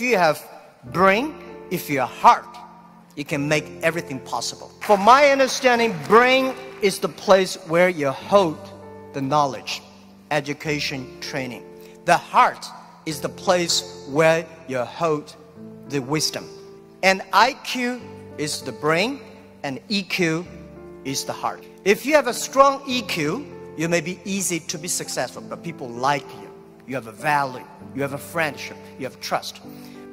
if you have brain, if you have heart, you can make everything possible. From my understanding, brain is the place where you hold the knowledge, education, training. The heart is the place where you hold the wisdom. And IQ is the brain, and EQ is the heart. If you have a strong EQ, you may be easy to be successful, but people like you. You have a value, you have a friendship, you have trust.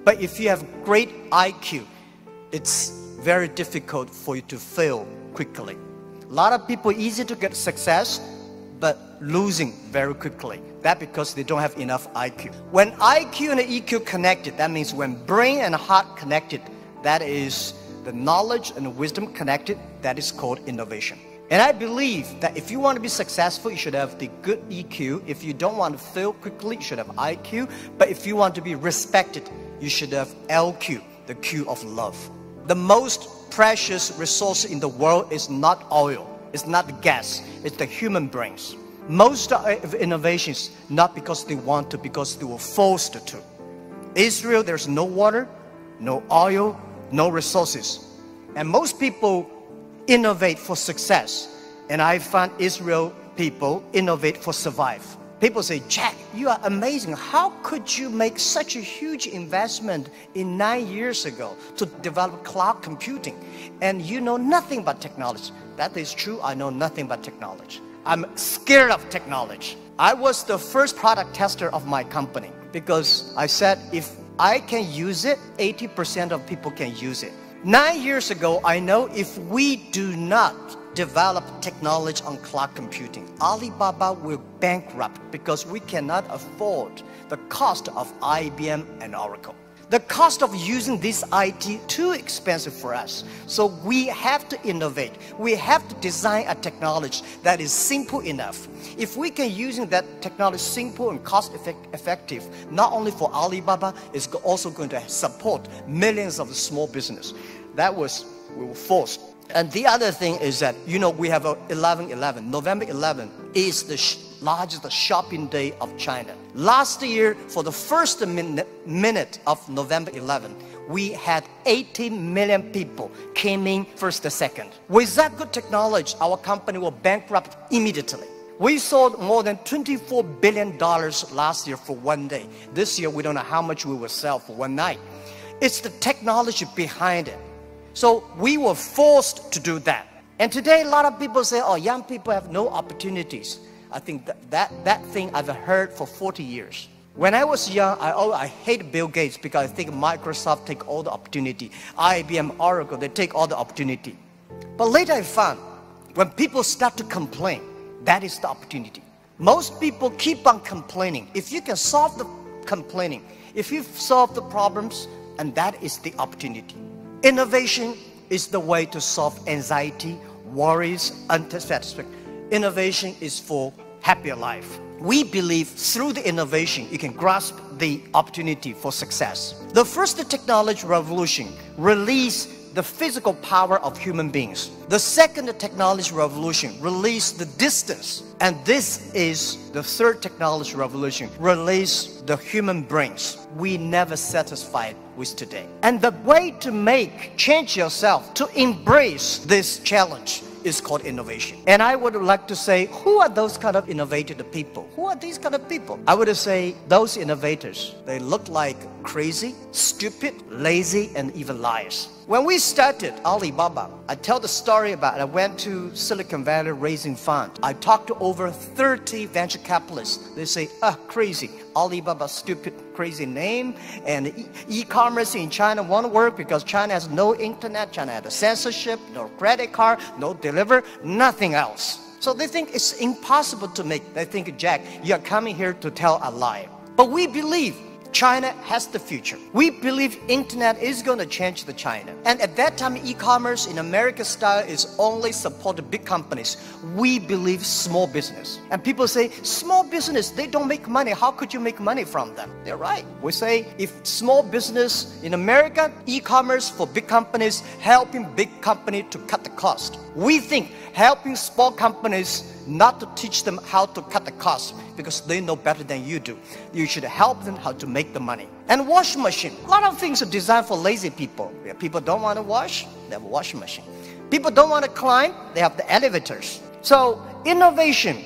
But if you have great IQ, it's very difficult for you to fail quickly. A lot of people easy to get success, but losing very quickly. That because they don't have enough IQ. When IQ and EQ connected, that means when brain and heart connected, that is the knowledge and wisdom connected, that is called innovation. And I believe that if you want to be successful, you should have the good EQ. If you don't want to fail quickly, you should have IQ. But if you want to be respected, you should have LQ, the Q of love. The most precious resource in the world is not oil, it's not gas, it's the human brains. Most of innovations, not because they want to, because they were forced to. Israel, there's no water, no oil, no resources. And most people innovate for success. And I find Israel people innovate for survive. People say, Jack, you are amazing. How could you make such a huge investment in nine years ago to develop cloud computing? And you know nothing about technology. That is true. I know nothing about technology. I'm scared of technology. I was the first product tester of my company because I said if I can use it, 80% of people can use it. Nine years ago, I know if we do not develop technology on cloud computing, Alibaba will bankrupt because we cannot afford the cost of IBM and Oracle. The cost of using this IT too expensive for us. So we have to innovate. We have to design a technology that is simple enough. If we can using that technology simple and cost effect effective, not only for Alibaba, it's also going to support millions of small business. That was we were forced. And the other thing is that you know we have a 11 11 November 11 is the largest shopping day of China. Last year, for the first minute of November 11, we had 80 million people came in first and second. With that good technology, our company will bankrupt immediately. We sold more than $24 billion last year for one day. This year, we don't know how much we will sell for one night. It's the technology behind it. So we were forced to do that. And today, a lot of people say, oh, young people have no opportunities. I think that, that, that thing I've heard for 40 years. When I was young, I, oh, I hate Bill Gates because I think Microsoft take all the opportunity. IBM, Oracle, they take all the opportunity. But later I found, when people start to complain, that is the opportunity. Most people keep on complaining. If you can solve the complaining, if you solve the problems, and that is the opportunity. Innovation is the way to solve anxiety, worries, and unsatisfaction. Innovation is for happier life. We believe through the innovation, you can grasp the opportunity for success. The first technology revolution released the physical power of human beings. The second technology revolution released the distance. And this is the third technology revolution, release the human brains. We never satisfied with today. And the way to make, change yourself, to embrace this challenge is called innovation. And I would like to say, who are those kind of innovative people? Who are these kind of people? I would say those innovators, they look like crazy, stupid, lazy, and even liars. When we started Alibaba, I tell the story about I went to Silicon Valley raising fund. I talked to over 30 venture capitalists. They say, ah, crazy. Alibaba, stupid, crazy name. And e-commerce in China won't work because China has no internet, China has censorship, no credit card, no deliver, nothing else. So they think it's impossible to make. They think, Jack, you're coming here to tell a lie. But we believe China has the future. We believe internet is going to change the China. And at that time, e-commerce in America style is only supported big companies. We believe small business. And people say, small business, they don't make money. How could you make money from them? They're right. We say, if small business in America, e-commerce for big companies, helping big company to cut the cost. We think helping small companies not to teach them how to cut the cost because they know better than you do. You should help them how to make the money. And washing machine. A lot of things are designed for lazy people. People don't want to wash, they have a washing machine. People don't want to climb, they have the elevators. So innovation,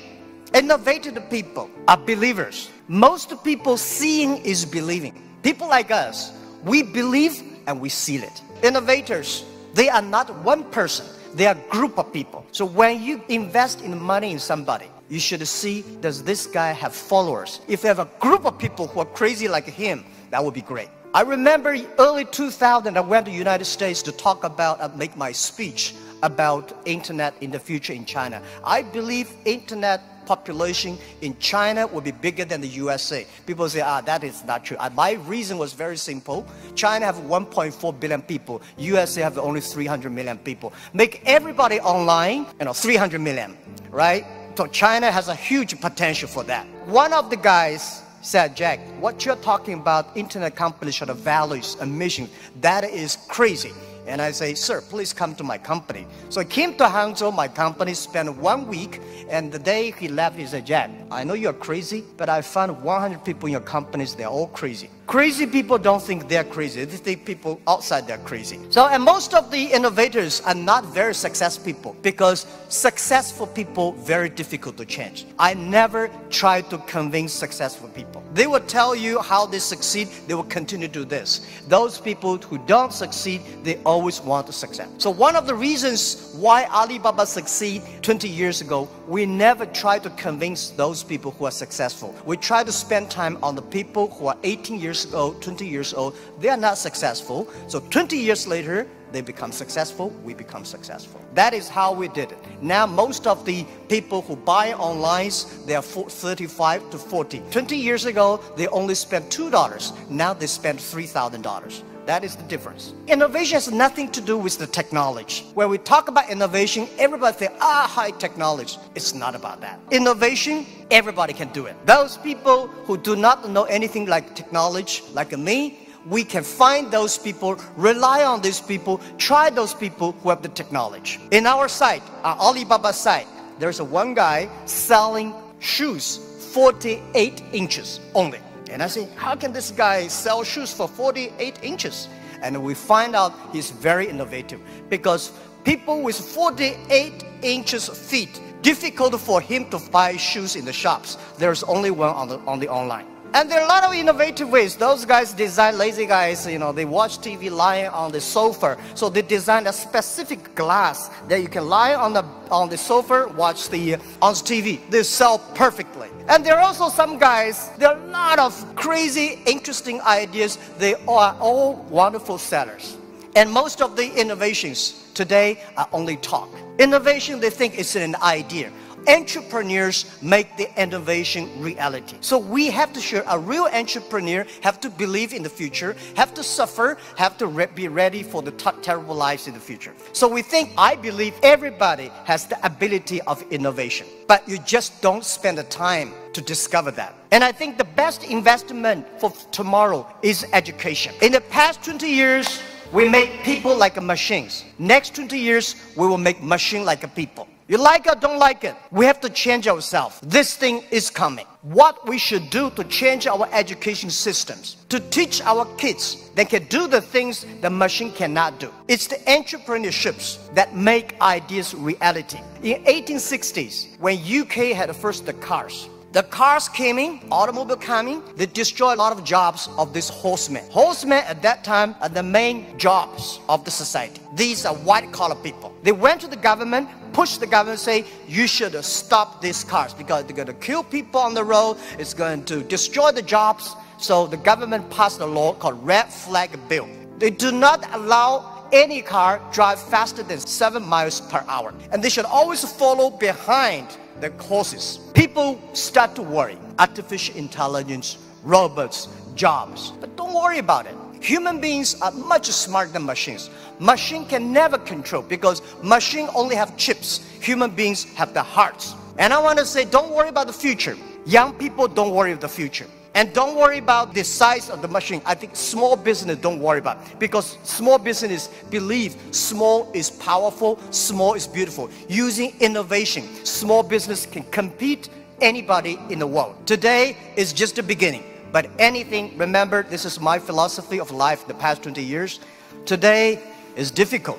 innovative people are believers. Most people seeing is believing. People like us, we believe and we seal it. Innovators, they are not one person, they are a group of people. So when you invest in money in somebody, you should see does this guy have followers? If you have a group of people who are crazy like him, that would be great. I remember early 2000, I went to the United States to talk about, uh, make my speech about internet in the future in China. I believe internet population in China will be bigger than the USA. People say, ah, that is not true. My reason was very simple. China have 1.4 billion people. USA have only 300 million people. Make everybody online, you know, 300 million, right? So China has a huge potential for that. One of the guys said, Jack, what you're talking about, internet companies should have values and mission, that is crazy. And I say, sir, please come to my company. So I came to Hangzhou, my company, spent one week, and the day he left, he said, Jack, I know you're crazy, but I found 100 people in your companies, they're all crazy. Crazy people don't think they're crazy. They think people outside they're crazy. So, and most of the innovators are not very successful people because successful people very difficult to change. I never try to convince successful people. They will tell you how they succeed. They will continue to do this. Those people who don't succeed, they always want to succeed. So one of the reasons why Alibaba succeed 20 years ago, we never try to convince those people who are successful. We try to spend time on the people who are 18 years years old, 20 years old, they are not successful. So 20 years later, they become successful, we become successful. That is how we did it. Now, most of the people who buy online, they are 35 to 40. 20 years ago, they only spent $2. Now they spend $3,000. That is the difference. Innovation has nothing to do with the technology. When we talk about innovation, everybody think, ah, high technology. It's not about that. Innovation, everybody can do it. Those people who do not know anything like technology, like me, we can find those people, rely on these people, try those people who have the technology. In our site, our Alibaba site, there's a one guy selling shoes 48 inches only. And I say, how can this guy sell shoes for 48 inches? And we find out he's very innovative because people with 48 inches feet, difficult for him to buy shoes in the shops. There's only one on the, on the online. And there are a lot of innovative ways. Those guys design, lazy guys, you know, they watch TV lying on the sofa. So they design a specific glass that you can lie on the, on the sofa, watch the, on TV. They sell perfectly. And there are also some guys, there are a lot of crazy, interesting ideas. They are all wonderful sellers. And most of the innovations today are only talk. Innovation, they think is an idea entrepreneurs make the innovation reality. So we have to share a real entrepreneur have to believe in the future, have to suffer, have to re be ready for the terrible lives in the future. So we think, I believe everybody has the ability of innovation, but you just don't spend the time to discover that. And I think the best investment for tomorrow is education. In the past 20 years, we make people like machines. Next 20 years, we will make machine like a people. You like it, or don't like it. We have to change ourselves. This thing is coming. What we should do to change our education systems, to teach our kids they can do the things the machine cannot do. It's the entrepreneurships that make ideas reality. In 1860s, when UK had first the cars, the cars came in, automobile coming, they destroyed a lot of jobs of these horsemen. Horsemen at that time are the main jobs of the society. These are white collar people. They went to the government, pushed the government, say, you should stop these cars because they're going to kill people on the road, it's going to destroy the jobs. So the government passed a law called Red Flag Bill. They do not allow any car drive faster than seven miles per hour. And they should always follow behind the causes, people start to worry. Artificial intelligence, robots, jobs. But don't worry about it. Human beings are much smarter than machines. Machine can never control because machine only have chips. Human beings have the hearts. And I want to say, don't worry about the future. Young people don't worry about the future. And don't worry about the size of the machine. I think small business don't worry about because small business believe small is powerful, small is beautiful. Using innovation, small business can compete anybody in the world. Today is just the beginning. But anything, remember, this is my philosophy of life the past 20 years. Today is difficult.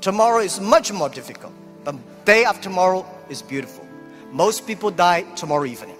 Tomorrow is much more difficult. But day after tomorrow is beautiful. Most people die tomorrow evening.